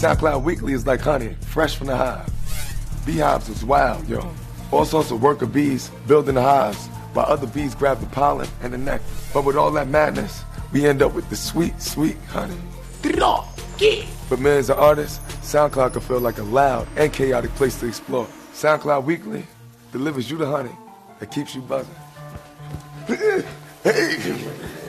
SoundCloud Weekly is like honey, fresh from the hive. Beehives is wild, yo. All sorts of worker bees building the hives, while other bees grab the pollen and the nectar. But with all that madness, we end up with the sweet, sweet honey. For millions of artists, SoundCloud can feel like a loud and chaotic place to explore. SoundCloud Weekly delivers you the honey that keeps you buzzing.